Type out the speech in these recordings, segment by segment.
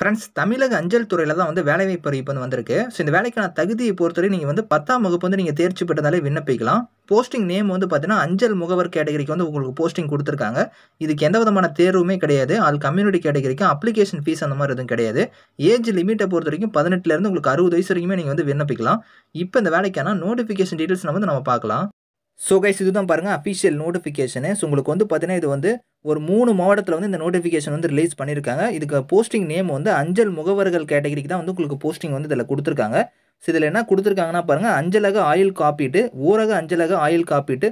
Friends தமிழக அஞ்சல் துறையில் தான் வந்து வேலைவாய்ப்பு அறிவிப்பு வந்து வந்திருக்கு. ஸோ இந்த வேலைக்கான தகுதியை பொறுத்தவரை நீங்கள் வந்து பத்தாம் வகுப்பு வந்து நீங்கள் தேர்ச்சி பெற்றதாலே விண்ணப்பிக்கலாம். போஸ்டிங் நேம் வந்து பார்த்தீங்கன்னா அஞ்சல் முகவர் கேட்டகரிக்கு வந்து உங்களுக்கு போஸ்டிங் கொடுத்துருக்காங்க. இதுக்கு எந்த விதமான தேர்வுமே கிடையாது. அது கம்யூனிட்டி கேட்டகரிக்கு அப்ளிகேஷன் ஃபீஸ் அந்த மாதிரி எதுவும் கிடையாது. ஏஜ் லிமிட்டை பொறுத்த வரைக்கும் பதினெட்டுலேருந்து உங்களுக்கு அறுபது வயசு வரைக்குமே நீங்கள் வந்து விண்ணப்பிக்கலாம். இப்போ இந்த வேலைக்கான நோட்டிஃபிகேஷன் டீட்டெயில்ஸ் வந்து நம்ம பார்க்கலாம். ஸோ கைஸ் இதுதான் பாருங்கள் அஃபிஷியல் நோட்டிஃபிகேஷனு ஸோ உங்களுக்கு வந்து பார்த்தீங்கன்னா இது வந்து ஒரு மூணு மாவட்டத்தில் வந்து இந்த நோட்டிஃபிகேஷன் வந்து ரிலீஸ் பண்ணியிருக்காங்க இதுக்கு போஸ்டிங் நேம் வந்து அஞ்சல் முகவர்கள் கேட்டகரிக்கு தான் வந்து உங்களுக்கு போஸ்டிங் வந்து இதில் கொடுத்துருக்காங்க. ஸோ இதில் என்ன கொடுத்துருக்காங்கன்னா பாருங்கள் அஞ்சலக ஆயுள் காப்பீட்டு ஊரக அஞ்சலக ஆயுள் காப்பீட்டு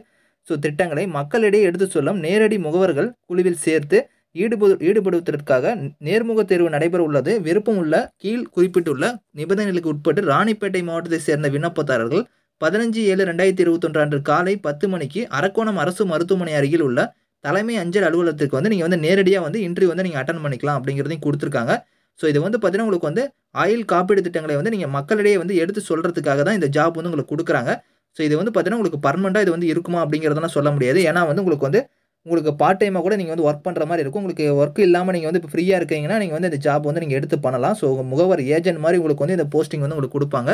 ஸோ திட்டங்களை மக்களிடையே எடுத்து சொல்லும் நேரடி முகவர்கள் குழுவில் சேர்த்து ஈடுபடு ஈடுபடுவதற்காக நேர்முக தேர்வு நடைபெற உள்ளது. விருப்பம் உள்ள கீழ் குறிப்பிட்டுள்ள நிபந்தனைகளுக்கு உட்பட்டு ராணிப்பேட்டை மாவட்டத்தை சேர்ந்த விண்ணப்பதாரர்கள் பதினஞ்சு ஏழு ரெண்டாயிரத்தி இருபத்தொன்று அன்று காலை பத்து மணிக்கு அரக்கோணம் அரசு மருத்துவமனை அருகில் உள்ள தலைமை அஞ்சல் அலுவலகத்துக்கு வந்து நீங்கள் வந்து நேரடியாக வந்து இன்டர்வியூ வந்து நீங்கள் அட்டன் பண்ணிக்கலாம் அப்படிங்கிறதையும் கொடுத்துருக்காங்க. ஸோ இது வந்து பார்த்தீங்கன்னா உங்களுக்கு வந்து ஆயுள் காப்பீடு திட்டங்களை வந்து நீங்கள் மக்களிடையே வந்து எடுத்து சொல்கிறதுக்காக தான் இந்த ஜாப் வந்து உங்களுக்கு கொடுக்குறாங்க. ஸோ இது வந்து பார்த்தீங்கன்னா உங்களுக்கு பர்மனெண்ட்டாக இது வந்து இருக்குமா அப்படிங்கிறதெல்லாம் சொல்ல முடியாது. ஏன்னா வந்து உங்களுக்கு வந்து உங்களுக்கு பார்ட் டைமாக கூட நீங்கள் வந்து ஒர்க் பண்ணுற மாதிரி இருக்கும். உங்களுக்கு ஒர்க் இல்லாமல் நீங்கள் வந்து இப்போ ஃப்ரீயாக இருக்கீங்கன்னா நீங்கள் வந்து இந்த ஜாப் வந்து நீங்கள் எடுத்து பண்ணலாம். ஸோ முகவர் ஏஜென்ட் மாதிரி உங்களுக்கு வந்து இந்த போஸ்டிங் வந்து உங்களுக்கு கொடுப்பாங்க.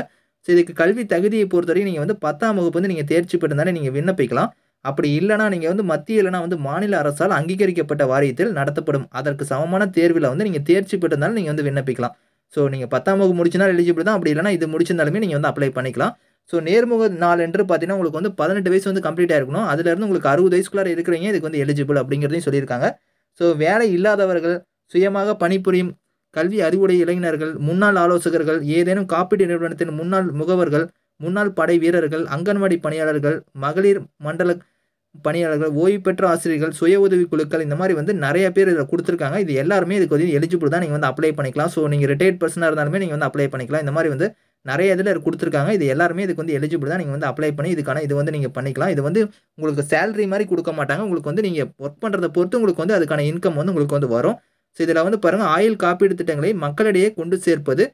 ஸோ இதுக்கு கல்வி தகுதியை பொறுத்தவரைக்கும் நீங்கள் வந்து பத்தாம் வகுப்பு வந்து நீங்கள் தேர்ச்சி பெற்றிருந்தாலே நீங்கள் விண்ணப்பிக்கலாம். அப்படி இல்லைனா நீங்கள் வந்து மத்திய இல்லைனா வந்து மாநில அரசால் அங்கீகரிக்கப்பட்ட வாரியத்தில் நடத்தப்படும். அதற்கு சமமான தேர்வில் வந்து நீங்கள் தேர்ச்சி பெற்றிருந்தாலும் நீங்கள் வந்து விண்ணப்பிக்கலாம். ஸோ நீங்கள் பத்தாம் வகுப்பு முடிச்சினால் எலிஜிபிள் தான். அப்படி இல்லைனா இது முடிச்சிருந்தாலுமே நீங்கள் வந்து அப்ளை பண்ணிக்கலாம். ஸோ நேர்முக நாள் என்று பார்த்தீங்கன்னா உங்களுக்கு வந்து பதினெட்டு வயசு வந்து கம்ப்ளீட் ஆயிருக்கணும். அதுலேருந்து உங்களுக்கு அறுபது வயசுக்குள்ளார இருக்கிறீங்க. இதுக்கு வந்து எலிஜிபிள் அப்படிங்கிறதையும் சொல்லியிருக்காங்க. ஸோ வேலை இல்லாதவர்கள் சுயமாக பணிபுரியும் கல்வி அறிவுடைய இளைஞர்கள் முன்னாள் ஆலோசகர்கள் ஏதேனும் காப்பீட்டு நிறுவனத்தின் முன்னாள் முகவர்கள் முன்னாள் படை வீரர்கள் அங்கன்வாடி பணியாளர்கள் மகளிர் மண்டல பணியாளர்கள் ஓய்வு பெற்ற ஆசிரியர்கள் சுய உதவி குழுக்கள் இந்த மாதிரி வந்து நிறைய பேர் இதில் கொடுத்துருக்காங்க. இது எல்லாருமே இதுக்கு வந்து எலிஜிபிள் தான். நீங்கள் வந்து அப்ளை பண்ணிக்கலாம். ஸோ நீங்கள் ரிட்டையர்ட் பர்சனாக இருந்தாலுமே நீங்கள் வந்து அப்ளை பண்ணிக்கலாம். இந்த மாதிரி வந்து நிறைய இதில் கொடுத்துருக்காங்க. இது எல்லாருமே இதுக்கு வந்து எலிஜிபிள் தான். நீங்கள் வந்து அப்ளை பண்ணி இதுக்கான இது வந்து நீங்கள் பண்ணிக்கலாம். இது வந்து உங்களுக்கு சேலரி மாதிரி கொடுக்க மாட்டாங்க. உங்களுக்கு வந்து நீங்கள் ஒர்க் பண்ணுறதை பொறுத்து உங்களுக்கு வந்து அதுக்கான இன்கம் வந்து உங்களுக்கு வந்து வரும். ஸோ இதில் வந்து பாருங்கள் ஆயுள் காப்பீடு திட்டங்களை மக்களிடையே கொண்டு சேர்ப்பது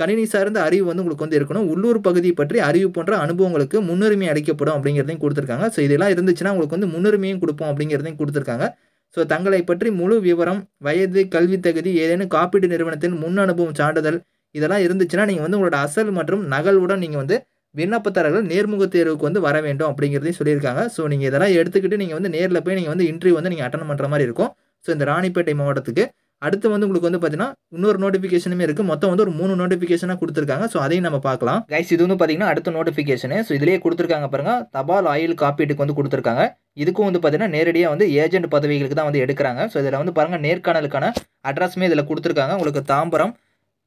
கணினி சார்ந்த அறிவு வந்து உங்களுக்கு வந்து இருக்கணும். உள்ளூர் பகுதி பற்றி அறிவு போன்ற அனுபவங்களுக்கு முன்னுரிமை அளிக்கப்படும் அப்படிங்கிறதையும் கொடுத்துருக்காங்க. ஸோ இதெல்லாம் இருந்துச்சுன்னா உங்களுக்கு வந்து முன்னுரிமையும் கொடுப்போம் அப்படிங்கிறதையும் கொடுத்துருக்காங்க. ஸோ தங்களை பற்றி முழு விவரம் வயது கல்வி தகுதி ஏதேனும் காப்பீடு நிறுவனத்தின் முன் அனுபவம் சான்றிதழ் இதெல்லாம் இருந்துச்சுன்னா நீங்கள் வந்து உங்களோட அசல் மற்றும் நகலுடன் நீங்கள் வந்து விண்ணப்பதாரர்கள் நேர்முக தேர்வுக்கு வந்து வர வேண்டும் அப்படிங்கிறதையும் சொல்லியிருக்காங்க. ஸோ நீங்கள் இதெல்லாம் எடுத்துக்கிட்டு நீங்கள் வந்து நேரில் போய் நீங்கள் வந்து இன்டர்வியூ வந்து நீங்கள் அட்டன் பண்ணுற மாதிரி இருக்கும். ஸோ இந்த ராணிப்பேட்டை மாவட்டத்துக்கு அடுத்து வந்து உங்களுக்கு வந்து பார்த்தீங்கன்னா இன்னொரு நோட்டிஃபிகேஷனுமே இருக்குது மொத்தம் வந்து ஒரு மூணு நோட்டிஃபிகேஷனாக கொடுத்துருக்காங்க. ஸோ அதையும் நம்ம பார்க்கலாம். கைஸ் இது வந்து பார்த்தீங்கன்னா அடுத்த நோட்டிஃபிகேஷனு ஸோ இதிலேயே கொடுத்துருக்காங்க பாருங்க. தபால் ஆயில் காப்பீட்டுக்கு வந்து கொடுத்துருக்காங்க. இதுக்கும் வந்து பார்த்தீங்கன்னா நேரடியாக வந்து ஏஜென்ட் பதவிகளுக்கு தான் வந்து எடுக்கிறாங்க. ஸோ இதில் வந்து பாருங்கள் நேர்காணலுக்கான அட்ரஸுமே இதில் கொடுத்துருக்காங்க. உங்களுக்கு தாம்பரம்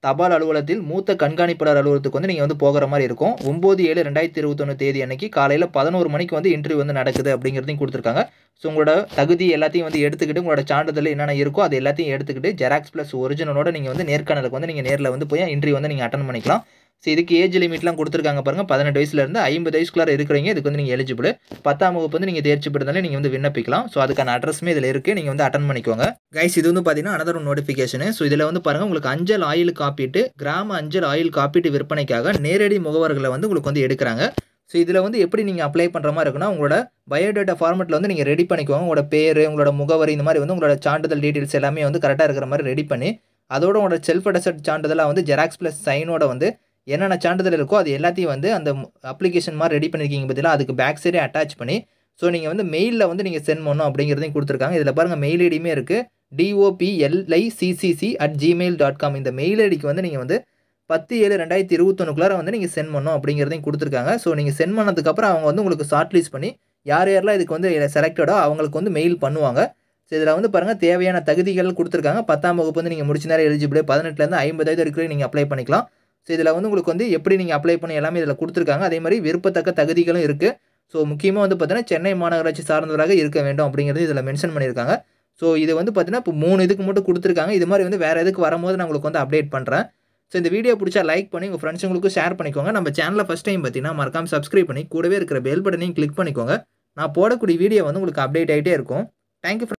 தபால் அலுவலகத்தில் மூத்த கண்காணிப்பாளர் அலுவலகத்துக்கு வந்து நீங்கள் வந்து போகிற மாதிரி இருக்கும். ஒம்பது ஏழு ரெண்டாயிரத்தி இருபத்தொன்று தேதி அன்னைக்கு காலையில் பதினோரு மணிக்கு வந்து இன்டர்வியூ வந்து நடக்குது அப்படிங்கிறதையும் கொடுத்துருக்காங்க. ஸோ உங்களோட தகுதி எல்லாத்தையும் வந்து எடுத்துக்கிட்டு உங்களோட சான்றிதழ் என்னென்ன இருக்கோ அது எல்லாத்தையும் எடுத்துக்கிட்டு ஜெராக்ஸ் ப்ளஸ் ஒரிஜினலோட நீங்கள் வந்து நேர்காணலுக்கு வந்து நீங்கள் நேரில் வந்து போய் இன்டர்வியூ வந்து நீங்கள் அட்டன் பண்ணிக்கலாம். ஸோ இதுக்கு ஏஜ் லிமிட்லாம் கொடுத்துருக்காங்க பாருங்கள் பதினெட்டு வயசுலேருந்து ஐம்பது வயசுக்குள்ளார இருக்கிறீங்க இதுக்கு வந்து நீங்கள் எலிஜிபிள் பத்தாம் வகுப்பு வந்து நீங்கள் தேர்ச்சி பெற்றதாலே நீங்கள் வந்து விண்ணப்பிக்கலாம். ஸோ அதுக்கான அட்ரஸுமே இதில் இருக்குது நீங்கள் வந்து அட்டன் பண்ணிக்கோங்க. கைஸ் இது வந்து பார்த்தீங்கன்னா அனதர் நோட்டிஃபிகேஷன் ஸோ இதில் வந்து பாருங்கள் உங்களுக்கு அஞ்சல் ஆயில் காப்பீட்டு கிராம அஞ்சல் ஆயில் காப்பீட்டு விற்பனைக்காக நேரடி முகவர்களை வந்து உங்களுக்கு வந்து எடுக்கிறாங்க. ஸோ இதில் வந்து எப்படி நீங்கள் அப்ளை பண்ணுற மாதிரி இருக்குன்னா உங்களோட பயோடேட்டா ஃபார்மெட்டில் வந்து நீங்கள் ரெடி பண்ணிக்கோங்க. உங்களோட பேர் உங்களோட முகவரி இந்த மாதிரி வந்து உங்களோட சான்றிதழ் டீட்டெயில்ஸ் எல்லாமே வந்து கரெக்டாக இருக்கிற மாதிரி ரெடி பண்ணி அதோட உங்களோட செல்ஃப் அடசட் சான்றிதழாக வந்து ஜெராக்ஸ் ப்ளஸ் சைனோட வந்து என்னென்ன சான்றிதழ் இருக்கோ அது எல்லாத்தையும் வந்து அந்த அப்ளிகேஷன் மாதிரி ரெடி பண்ணியிருக்கீங்க பார்த்தீங்களா அதுக்கு பேக் சைடே அட்டாச் பண்ணி ஸோ நீங்கள் வந்து மெயிலில் வந்து நீங்கள் சென்ட் பண்ணணும் அப்படிங்கிறதையும் கொடுத்துருக்காங்க. இதில் பாருங்கள் மெயில் ஐடியுமே இருக்குது TOPLICCC at gmail dot com இந்த மெயில் ஐடிக்கு வந்து நீங்கள் வந்து பத்து ஏழு ரெண்டாயிரத்தி இருபத்தொன்னுக்குள்ளார வந்து நீங்கள் சென்ட் பண்ணணும் அப்படிங்கிறதையும் கொடுத்துருக்காங்க. ஸோ நீங்கள் சென்ட் பண்ணதுக்கப்புறம் அவங்க வந்து உங்களுக்கு ஷார்ட் லிஸ்ட் பண்ணி யார் யாரெல்லாம் இதுக்கு வந்து செலக்டடோ அவங்களுக்கு வந்து மெயில் பண்ணுவாங்க. ஸோ இதில் வந்து பாருங்கள் தேவையான தகுதிகள் கொடுத்துருக்காங்க. பத்தாம் வகுப்பு வந்து நீங்கள் முடிச்ச நேரம் எலிஜிபிள் பதினெட்டுலேருந்து ஐம்பது வயது வரைக்கும் நீங்கள் அப்ளை பண்ணிக்கலாம். ஸோ இதில் வந்து உங்களுக்கு வந்து எப்படி நீங்கள் அப்ளை பண்ணி எல்லாமே இதில் கொடுத்துருக்காங்க அதே மாதிரி விருப்பத்தக்க தகுதிகளும் இருக்குது ஸோ முக்கியமாக வந்து பார்த்தீங்கன்னா சென்னை மாநகராட்சி சார்ந்தவராக இருக்க வேண்டும் அப்படிங்கிறது இதில் மென்ஷன் பண்ணியிருக்காங்க. ஸோ இது வந்து பார்த்தீங்கன்னா இப்போ மூணு இதுக்கு மட்டும் கொடுத்துருக்காங்க. இது மாதிரி வந்து வேறு எதுக்கு வரும்போது நான் உங்களுக்கு வந்து அப்டேட் பண்ணுறேன் ஸோ இந்த வீடியோ பிடிச்சா லைக் பண்ணி உங்கள் ஃப்ரெண்ட்ஸுங்களுக்கு ஷேர் பண்ணிக்கோங்க. நம்ம சேனலில் ஃபஸ்ட் டைம் பார்த்தீங்கன்னா மறக்காம சப்ஸ்கிரைப் பண்ணி கூடவே இருக்கிற பெல் பட்டனையும் கிளிக் பண்ணிக்கோங்க. நான் போடக்கூடிய வீடியோ வந்து உங்களுக்கு அப்டேட் ஆகிட்டே இருக்கும். தேங்க்யூ